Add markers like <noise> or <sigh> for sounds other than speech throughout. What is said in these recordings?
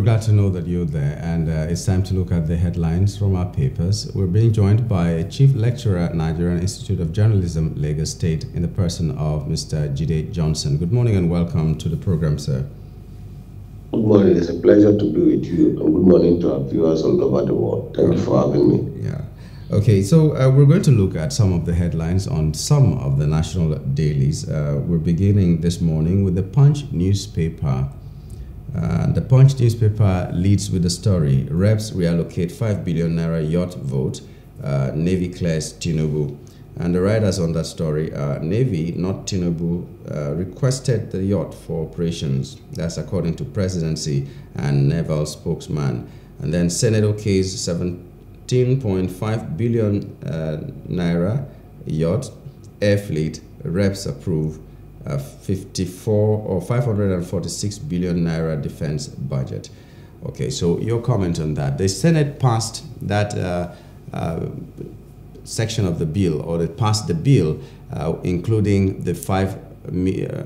we're glad to know that you're there, and uh, it's time to look at the headlines from our papers. We're being joined by Chief Lecturer at Nigerian Institute of Journalism, Lagos State, in the person of Mr. Jide Johnson. Good morning and welcome to the program, sir. Good morning. It's a pleasure to be with you, and good morning to our viewers all over the world. Thank you for having me. Yeah. Okay, so uh, we're going to look at some of the headlines on some of the national dailies. Uh, we're beginning this morning with the Punch newspaper. Uh, the Punch newspaper leads with the story Reps reallocate 5 billion naira yacht vote, uh, Navy clears Tinubu. And the writers on that story are Navy, not Tinubu, uh, requested the yacht for operations. That's according to presidency and naval spokesman. And then Senate okays 17.5 billion uh, naira yacht, air fleet, reps approve uh, 54 or 546 billion naira defense budget. Okay, so your comment on that. The Senate passed that uh, uh, section of the bill, or they passed the bill, uh, including the five, uh,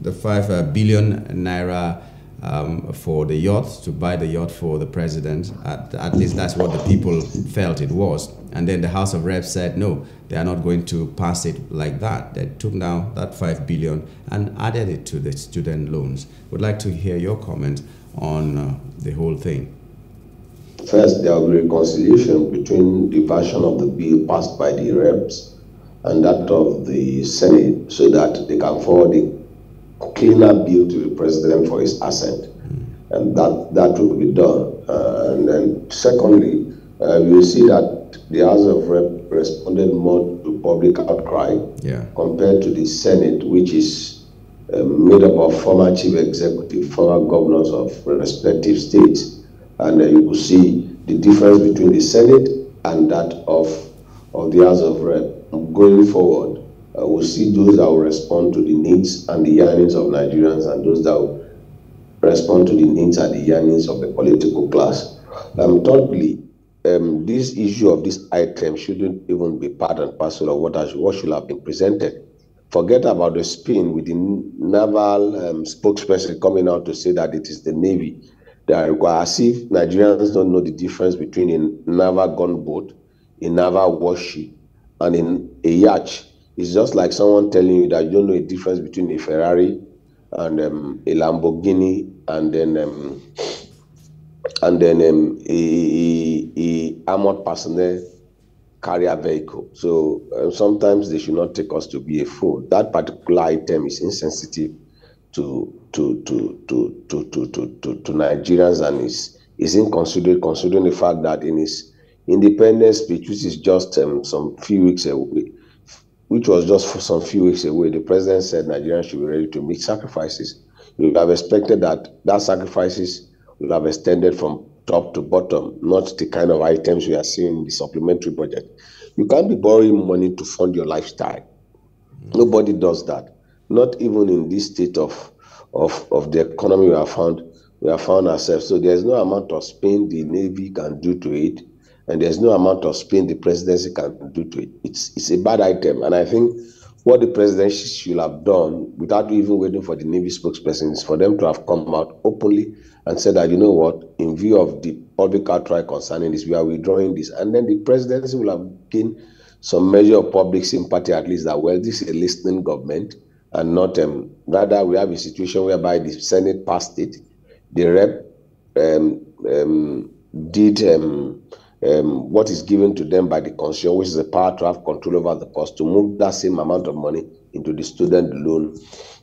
the five uh, billion naira um, for the yacht to buy the yacht for the president. At, at least that's what the people felt it was. And then the House of Reps said no, they are not going to pass it like that. They took now that five billion and added it to the student loans. Would like to hear your comment on uh, the whole thing. First, there will be reconciliation between the version of the bill passed by the reps and that of the Senate so that they can forward a cleaner bill to the president for his assent. And that, that will be done. Uh, and then, secondly, uh, you see that the House of Rep responded more to public outcry yeah. compared to the Senate, which is uh, made up of former chief executive, former governors of respective states and you will see the difference between the Senate and that of, of the House of Rep. Going forward, uh, we'll see those that will respond to the needs and the yearnings of Nigerians and those that will respond to the needs and the yearnings of the political class. Um, thirdly, um, this issue of this item shouldn't even be part and parcel of what, has, what should have been presented. Forget about the spin with the naval um, spokesperson coming out to say that it is the Navy that require as if Nigerians don't know the difference between a naval gunboat, a naval warship, and in a yacht. It's just like someone telling you that you don't know the difference between a Ferrari and um, a Lamborghini and then um, and then um, a, a, a, armored personnel carrier vehicle. So um, sometimes they should not take us to be a fool. That particular item is insensitive to to to to to to to, to, to Nigerians and is is inconsiderate considering the fact that in his independence speech, which is just um, some few weeks away, which was just for some few weeks away, the president said Nigerians should be ready to make sacrifices. You would have expected that that sacrifices would have extended from top to bottom, not the kind of items we are seeing in the supplementary budget. You can't be borrowing money to fund your lifestyle. Nobody does that not even in this state of of, of the economy we have found we have found ourselves. So there's no amount of spin the Navy can do to it, and there's no amount of spin the presidency can do to it. It's it's a bad item. And I think what the presidency should have done without even waiting for the Navy spokesperson is for them to have come out openly and said that, you know what, in view of the public outcry concerning this, we are withdrawing this. And then the presidency will have gained some measure of public sympathy, at least that, well, this is a listening government and not um, rather we have a situation whereby the Senate passed it, the rep um, um, did um, um, what is given to them by the constitution, which is the power to have control over the cost, to move that same amount of money into the student loan,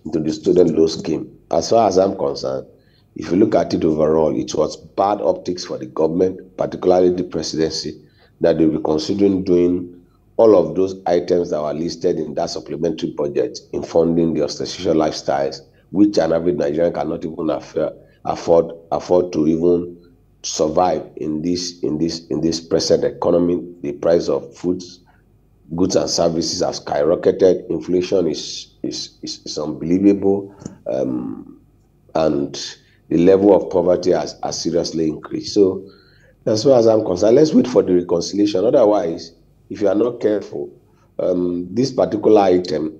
into the student loan scheme. As far as I'm concerned, if you look at it overall, it was bad optics for the government, particularly the presidency, that they were considering doing all of those items that were listed in that supplementary budget in funding the obstetrician lifestyles, which an average Nigerian cannot even afford afford to even survive in this in this in this present economy. The price of foods, goods and services has skyrocketed. Inflation is is is, is unbelievable, um, and the level of poverty has, has seriously increased. So, as far as I'm concerned, let's wait for the reconciliation. Otherwise if you are not careful, um, this particular item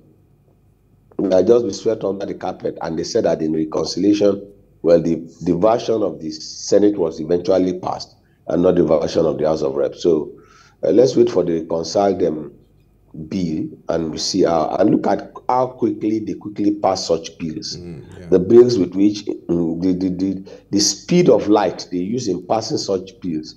will just be swept under the carpet. And they said that in reconciliation, well, the, the version of the Senate was eventually passed and not the version of the House of Reps. So uh, let's wait for the reconciled um, bill and we see how, and look at how quickly they quickly pass such bills. Mm, yeah. The bills with which um, the, the, the, the speed of light they use in passing such bills,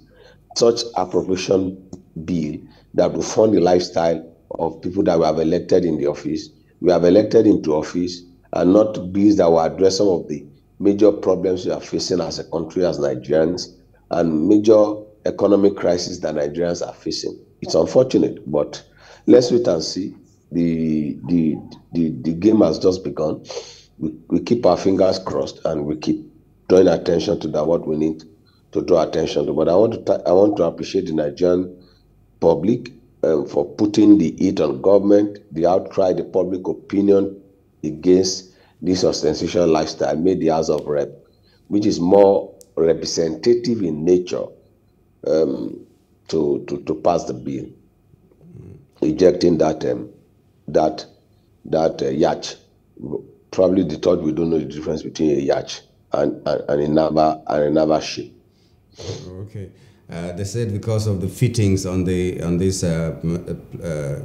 such appropriation bill that will fund the lifestyle of people that we have elected in the office. We have elected into office and not bills that will address some of the major problems we are facing as a country, as Nigerians, and major economic crisis that Nigerians are facing. It's unfortunate, but let's wait and see. The the the, the game has just begun. We, we keep our fingers crossed and we keep drawing attention to that what we need to draw attention to. But I want to I want to appreciate the Nigerian public um, for putting the heat on government, the outcry, the public opinion against this ostentatious lifestyle made the House of Rep, which is more representative in nature, um, to, to, to pass the bill, mm. ejecting that um, that that uh, yacht. Probably the thought we don't know the difference between a yacht and, and, and a naval and a naval ship. Okay. Uh, they said because of the fittings on the on this uh, uh,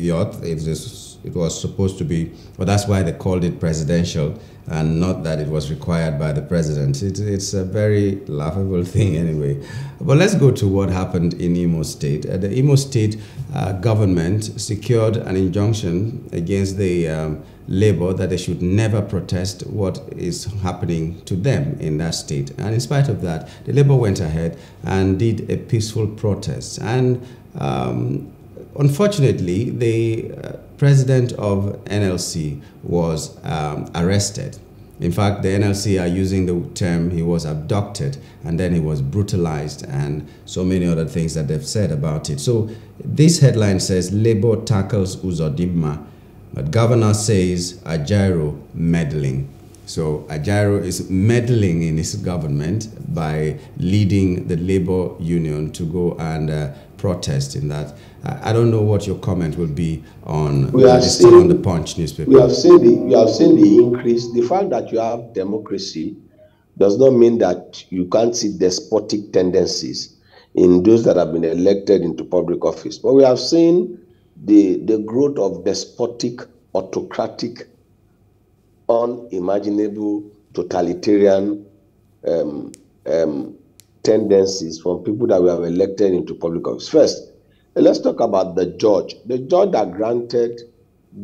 yacht, it was it was supposed to be, well, that's why they called it presidential, and not that it was required by the president. It, it's a very laughable <laughs> thing, anyway. But let's go to what happened in Imo State. Uh, the Imo State uh, government secured an injunction against the um, labor that they should never protest what is happening to them in that state. And in spite of that, the labor went ahead and did a peaceful protest. And um, unfortunately, the uh, president of NLC was um, arrested. In fact, the NLC are using the term he was abducted and then he was brutalized and so many other things that they've said about it. So this headline says Labour tackles Uzodimma but governor says Ajaero meddling. So Ajaero is meddling in his government by leading the labor union to go and uh, protest in that. I don't know what your comment will be on we have seen, on the Punch newspaper. We have seen the we have seen the increase. The fact that you have democracy does not mean that you can't see despotic tendencies in those that have been elected into public office. But we have seen the, the growth of despotic, autocratic, unimaginable, totalitarian um, um, tendencies from people that we have elected into public office. First, let's talk about the judge. The judge that granted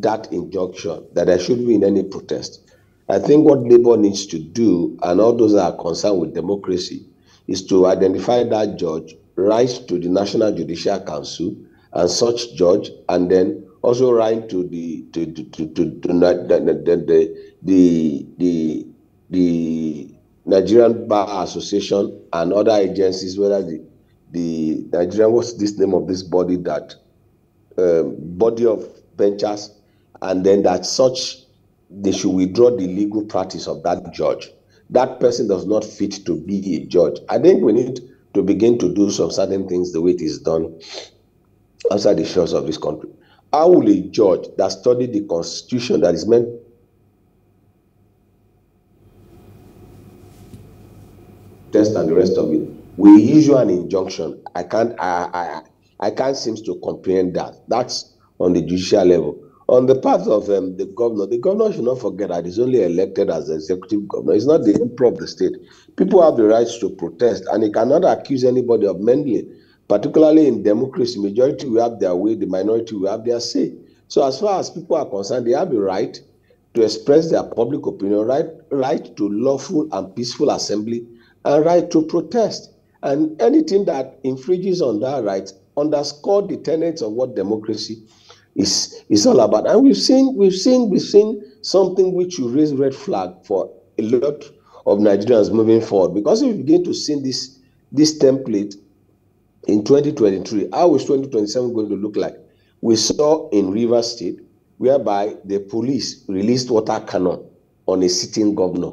that injunction that there should be in any protest. I think what Labour needs to do, and all those that are concerned with democracy, is to identify that judge, write to the National Judicial Council, and such judge, and then also write to the to to to, to, to the, the, the the the Nigerian Bar Association and other agencies, whether the the Nigerian what's this name of this body that um, body of benchers, and then that such they should withdraw the legal practice of that judge. That person does not fit to be a judge. I think we need to begin to do some certain things the way it is done outside the shores of this country. How will a judge that studied the constitution that is meant and the rest of it will issue an injunction? I can't I I I can't seem to comprehend that. That's on the judicial level. On the part of um, the governor, the governor should not forget that he's only elected as executive governor. He's not the emperor of the state. People have the rights to protest, and he cannot accuse anybody of meddling particularly in democracy, majority will have their way, the minority will have their say. So as far as people are concerned, they have the right to express their public opinion, right, right to lawful and peaceful assembly, and right to protest. And anything that infringes on that right underscore the tenets of what democracy is, is all about. And we've seen, we've seen, we've seen something which you raise red flag for a lot of Nigerians moving forward. Because if you begin to see this, this template, in 2023, how is 2027 going to look like? We saw in River State, whereby the police released water cannon on a sitting governor,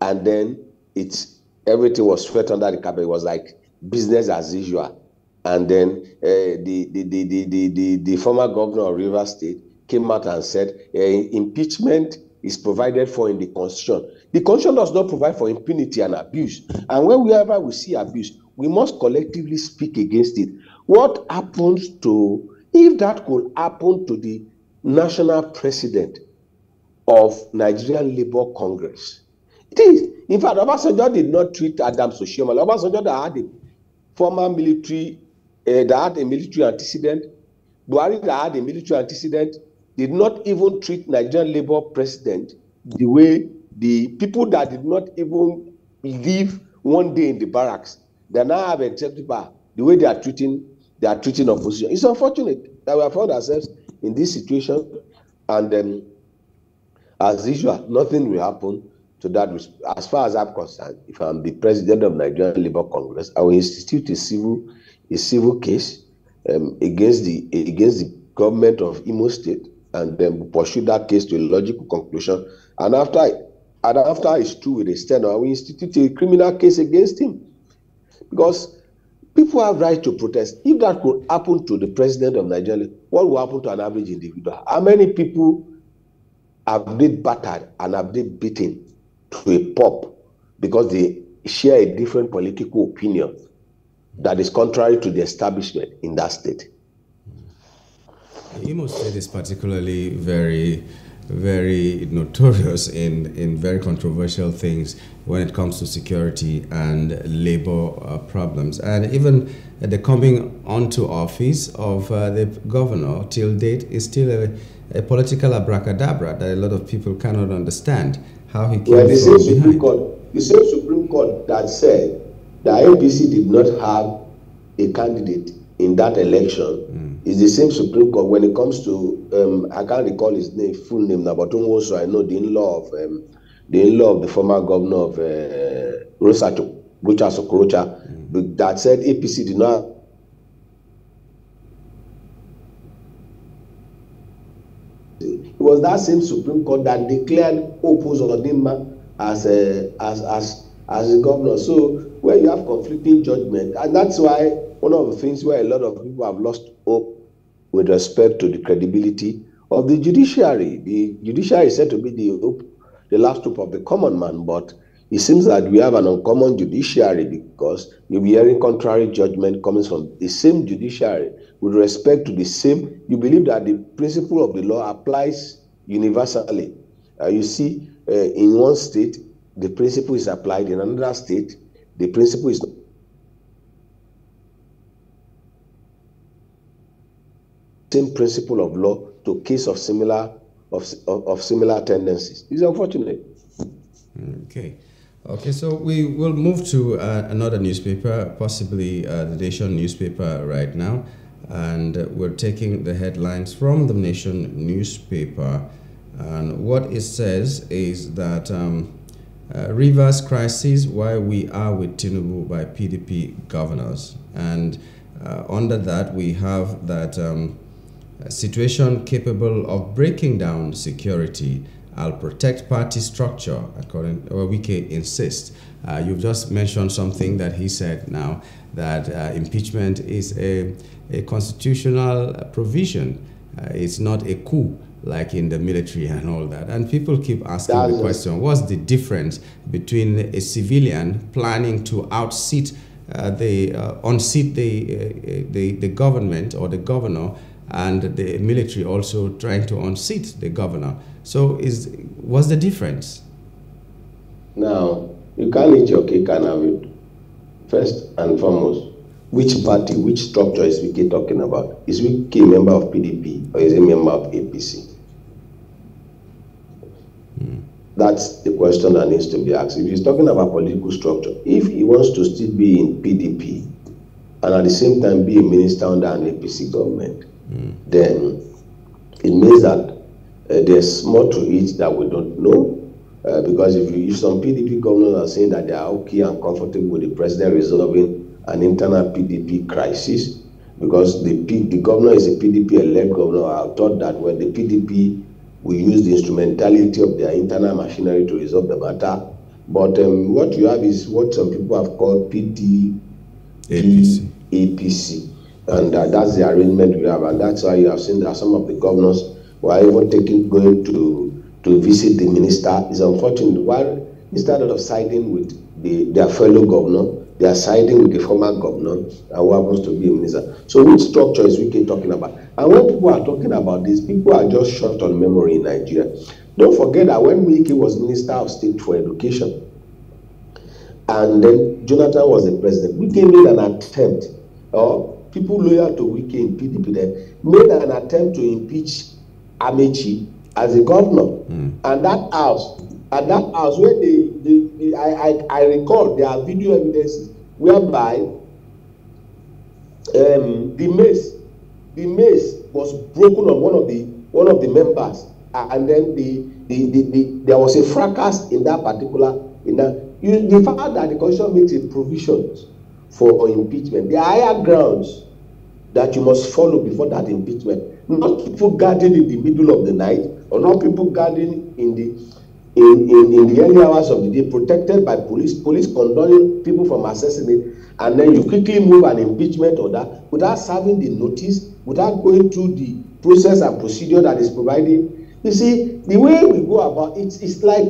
and then it's everything was swept under the carpet. It was like business as usual. And then uh, the, the, the, the, the, the, former governor of River State came out and said uh, impeachment is provided for in the constitution. The constitution does not provide for impunity and abuse. And whenever we see abuse, we must collectively speak against it. What happens to, if that could happen to the national president of Nigerian Labour Congress? It is. In fact, Obasanjo did not treat Adams Oshiomhole. Obasanjo that had a former military, uh, that had a military antecedent, Buhari that had a military antecedent, did not even treat Nigerian Labour president the way the people that did not even live one day in the barracks, they now have executive power. The way they are treating, they are treating opposition. It's unfortunate that we have found ourselves in this situation, and um, as usual, nothing will happen to that. As far as I'm concerned, if I'm the president of Nigerian Labour Congress, I will institute a civil a civil case um, against the against the government of Imo State and then pursue that case to a logical conclusion. And after and after it's true with the stand, we institute a criminal case against him. Because people have right to protest. If that could happen to the president of Nigeria, what will happen to an average individual? How many people have been battered and have been beaten to a pulp because they share a different political opinion that is contrary to the establishment in that state? Imo State is particularly very, very notorious in, in very controversial things when it comes to security and labor uh, problems. And even the coming onto office of uh, the governor till date is still a, a, political abracadabra that a lot of people cannot understand how he came well, the same Supreme Court, the same Supreme Court that said the APC did not have a candidate in that election mm. is the same Supreme Court when it comes to um, I can't recall his name full name now, but also I know the in-law of um, the in-law of the former governor of uh, Rosato, Bucha Sokorocha, mm. that said APC did not. It was that same Supreme Court that declared Opus Odimma as a as as as a governor. So where you have conflicting judgment, and that's why one of the things where a lot of people have lost hope with respect to the credibility of the judiciary. The judiciary is said to be the hope, the last hope of the common man, but it seems that we have an uncommon judiciary because you'll be hearing contrary judgment coming from the same judiciary with respect to the same. You believe that the principle of the law applies universally. Uh, you see, uh, in one state, the principle is applied, in another state, the principle is not same principle of law to case of similar of, of, of similar tendencies. It's unfortunate. Okay. Okay, so we will move to uh, another newspaper, possibly uh, the Nation newspaper right now. And we're taking the headlines from the Nation newspaper. And what it says is that um, uh, Rivers crisis, why we are with Tinubu by PDP governors. And uh, under that, we have that um, situation capable of breaking down security. I'll protect party structure, according to Wike insists. Uh, you've just mentioned something that he said now that uh, impeachment is a, a constitutional provision. Uh, it's not a coup like in the military and all that. And people keep asking That's the question what's the difference between a civilian planning to outseat uh, the, uh, unseat the, uh, the, the government or the governor and the military also trying to unseat the governor. So, is what's the difference? Now, you can't eat your cake and have it. First and foremost, which party, which structure is Wike talking about? Is Wike a member of PDP or is he a member of APC? That's the question that needs to be asked. If he's talking about political structure, if he wants to still be in PDP and at the same time be a minister under an APC government, then it means that uh, there's more to it that we don't know. Uh, because if, you, if some PDP governors are saying that they are okay and comfortable with the president resolving an internal PDP crisis, because the, P, the governor is a PDP elect governor, I thought that when the PDP will use the instrumentality of their internal machinery to resolve the matter. But um, what you have is what some people have called PD, APC. APC. And uh, that's the arrangement we have. And that's why you have seen that some of the governors were even taking, going to to visit the minister. It's unfortunate. Why instead of siding with the, their fellow governor, they are siding with the former governor and who happens to be a minister. So which structure is Wike talking about? And when people are talking about this, people are just short on memory in Nigeria. Don't forget that when Wike was Minister of State for Education, and then Jonathan was the president, Wike made an attempt, or people loyal to Wike in PDP then made an attempt to impeach Amechi as a governor. Mm. And that house, at that house where they, they, they I, I, I recall there are video evidences whereby um, the mace, the mace was broken on one of the one of the members, and then the, the, the, the there was a fracas in that particular in that you, the fact that the constitution makes a provision for impeachment, are higher grounds that you must follow before that impeachment. Not people guarding in the middle of the night, or not people guarding in the in, in, in the early hours of the day, protected by police, police condoning people from assassinate, and then you quickly move an impeachment order without serving the notice, without going through the process and procedure that is provided. You see, the way we go about it, it's like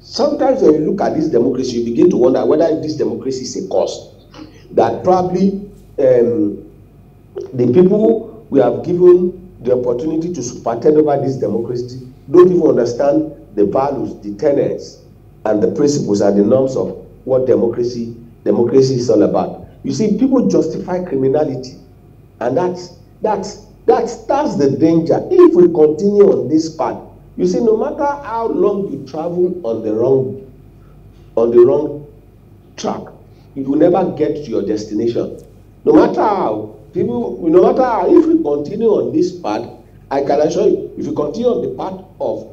sometimes when you look at this democracy, you begin to wonder whether this democracy is a cost. That probably um, the people we have given the opportunity to superintend over this democracy don't even understand the values, the tenets, and the principles and the norms of what democracy democracy is all about. You see, people justify criminality, and that's that's that's that's the danger. If we continue on this path, you see, no matter how long you travel on the wrong on the wrong track, you will never get to your destination. No matter how people, no matter how, if we continue on this path, I can assure you, if you continue on the path of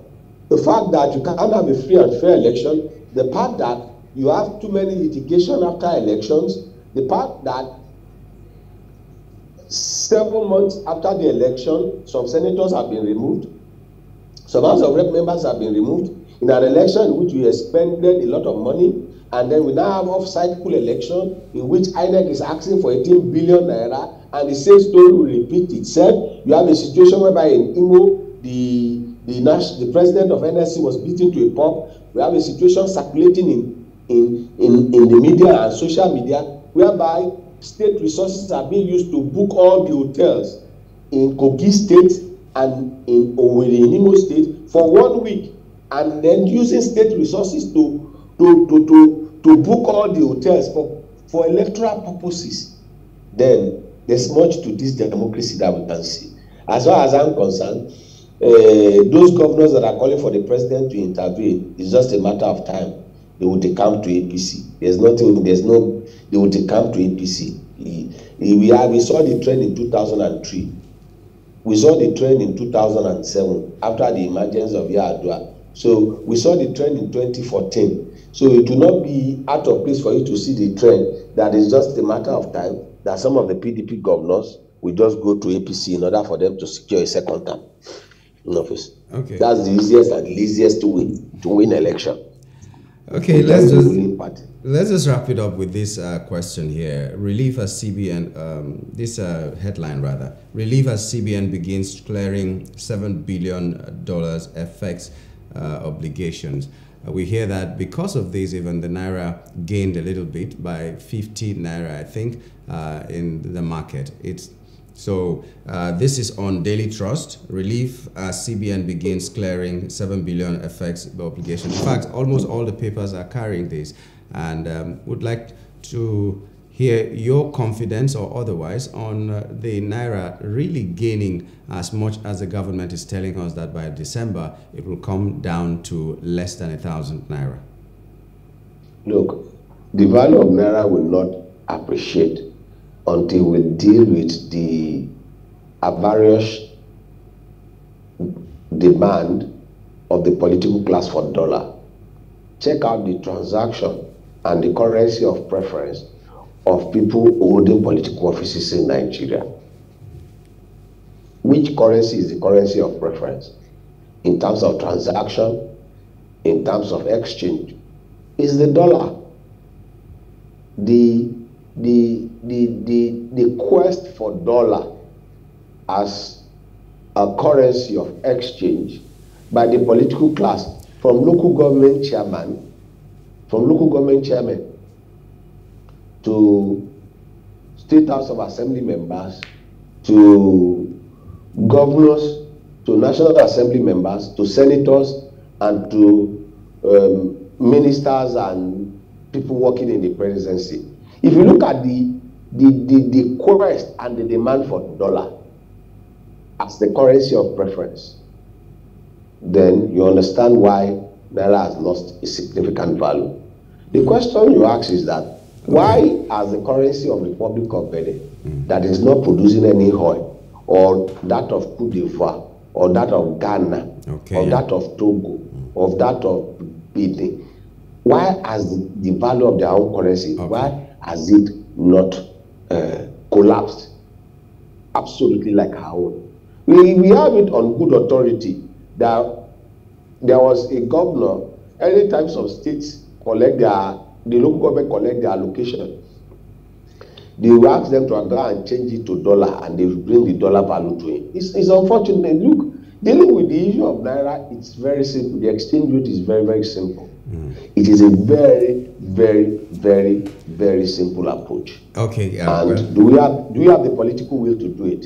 the fact that you can't have a free and fair election, the part that you have too many litigation after elections, the part that several months after the election, some senators have been removed, some House of Rep members have been removed in an election in which we expended a lot of money, and then we now have off-cycle election in which INEC is asking for 18 billion naira, and the same story will repeat itself. You have a situation whereby in Imo, the the, the president of NSC was beaten to a pulp. We have a situation circulating in, in, in, in the media and social media whereby state resources are being used to book all the hotels in Kogi State and in Owerri in Imo State for one week and then using state resources to to to to to book all the hotels for for electoral purposes then there's much to this democracy that we can see as far as i'm concerned uh, those governors that are calling for the president to intervene is just a matter of time. They will decamp to apc there's nothing there's no they will decamp to apc we have we saw the trend in 2003 we saw the trend in 2007 after the emergence of Yar'Adua so we saw the trend in 2014 so it will not be out of place for you to see the trend that is just a matter of time that some of the pdp governors will just go to apc in order for them to secure a second term in office. Okay. That's the easiest and the easiest to win to win election. Okay, let's just let's just wrap it up with this uh, question here. Relief as CBN, um, this uh, headline rather. Relief as CBN begins clearing seven billion dollars FX uh, obligations. Uh, we hear that because of this, even the naira gained a little bit by 50 naira, I think, uh, in the market. It's so uh, this is on Daily Trust. Relief as CBN begins clearing 7 billion FX obligation. In fact, almost all the papers are carrying this and um, would like to hear your confidence or otherwise on uh, the Naira really gaining as much as the government is telling us that by December it will come down to less than a thousand Naira. Look, the value of Naira will not appreciate until we deal with the various demand of the political class for dollar. Check out the transaction and the currency of preference of people holding political offices in Nigeria. Which currency is the currency of preference? In terms of transaction, in terms of exchange, is the dollar. The the, the, the, the quest for dollar as a currency of exchange by the political class from local government chairman, from local government chairman to state house of assembly members, to governors, to national assembly members, to senators, and to um, ministers and people working in the presidency. If you look at the the, the, the quest and the demand for dollar as the currency of preference, then you understand why Naira has lost a significant value. The question you ask is that why, as the currency of Republic of Benin, that is not producing any oil, or that of Cote d'Ivoire, or that of Ghana, okay, or yeah. that of Togo, or that of Benin, why has the, the, value of their own currency, okay. why has it not uh, collapsed? Absolutely like our own. We, we have it on good authority that there was a governor, anytime some states collect their, the local government collect their allocation, they will ask them to go and change it to dollar and they will bring the dollar value to it. It's, it's unfortunate. Look, dealing with the issue of Naira, it's very simple. The exchange rate is very, very simple. Mm. It is a very, very, very, very simple approach. Okay. Yeah, and well. do we have do we have the political will to do it?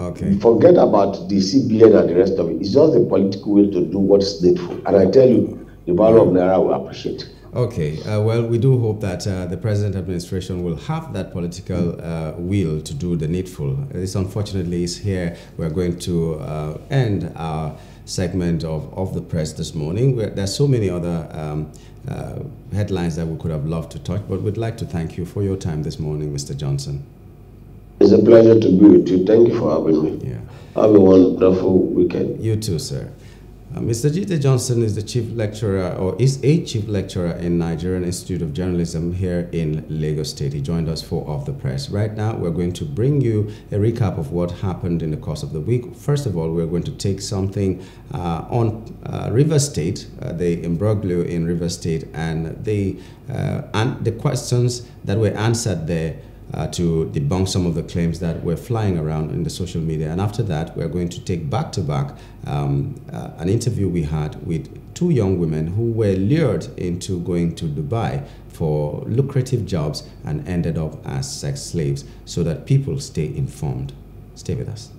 Okay. Forget about the CBN and the rest of it. It's just the political will to do what's needful. And I tell you, the value of Naira will appreciate. Okay, uh, well, we do hope that uh, the present administration will have that political uh, will to do the needful. This, unfortunately, is here. We're going to uh, end our segment of, of the press this morning. There's so many other um, uh, headlines that we could have loved to touch, but we'd like to thank you for your time this morning, Mr. Johnson. It's a pleasure to be with you. Thank you for having me. Yeah. Have a wonderful weekend. You too, sir. Uh, Mr. Jide Johnson is the chief lecturer or is a chief lecturer in Nigerian Institute of Journalism here in Lagos State. He joined us for Off the Press. Right now, we're going to bring you a recap of what happened in the course of the week. First of all, we're going to take something uh, on uh, River State, uh, the imbroglio in River State, and the, uh, and the questions that were answered there uh, to debunk some of the claims that were flying around in the social media. And after that, we're going to take back to back um, uh, an interview we had with two young women who were lured into going to Dubai for lucrative jobs and ended up as sex slaves so that people stay informed. Stay with us.